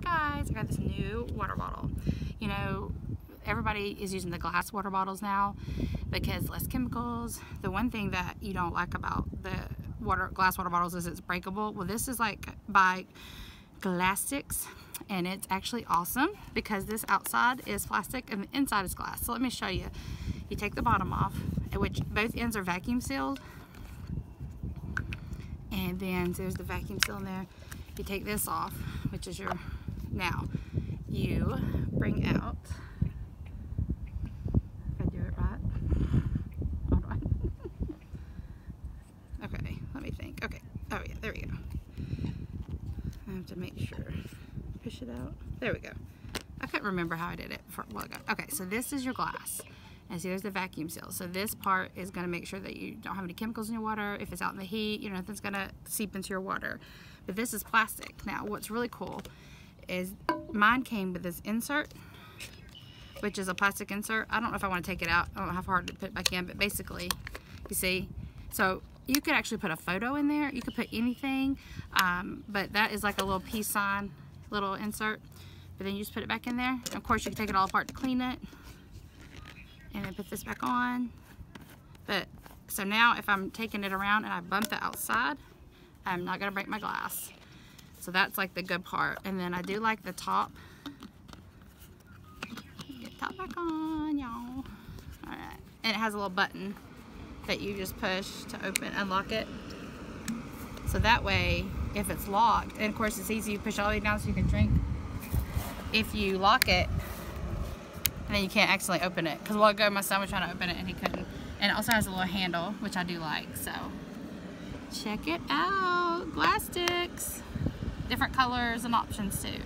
guys, I got this new water bottle. You know, everybody is using the glass water bottles now because less chemicals. The one thing that you don't like about the water glass water bottles is it's breakable. Well, this is like by Glasstic and it's actually awesome because this outside is plastic and the inside is glass. So let me show you. You take the bottom off, which both ends are vacuum sealed. And then there's the vacuum seal in there. You take this off, which is your, now you bring out, if I do it right, hold on. okay, let me think. Okay, oh yeah, there we go. I have to make sure, push it out. There we go. I couldn't remember how I did it for a while ago. Okay, so this is your glass. And see, there's the vacuum seal. So this part is gonna make sure that you don't have any chemicals in your water. If it's out in the heat, you know, nothing's gonna seep into your water. But this is plastic. Now, what's really cool is mine came with this insert, which is a plastic insert. I don't know if I wanna take it out. I don't know how hard to put it back in, but basically, you see, so you could actually put a photo in there. You could put anything, um, but that is like a little peace sign, little insert. But then you just put it back in there. And of course, you can take it all apart to clean it and then put this back on. But so now if I'm taking it around and I bump the outside, I'm not gonna break my glass. So that's like the good part. And then I do like the top. Get top back on, y'all. All right, and it has a little button that you just push to open, and unlock it. So that way, if it's locked, and of course it's easy, you push all the way down so you can drink. If you lock it, and then you can't accidentally open it. Because a while ago my son was trying to open it and he couldn't. And it also has a little handle, which I do like, so. Check it out, Glasstic. Different colors and options too.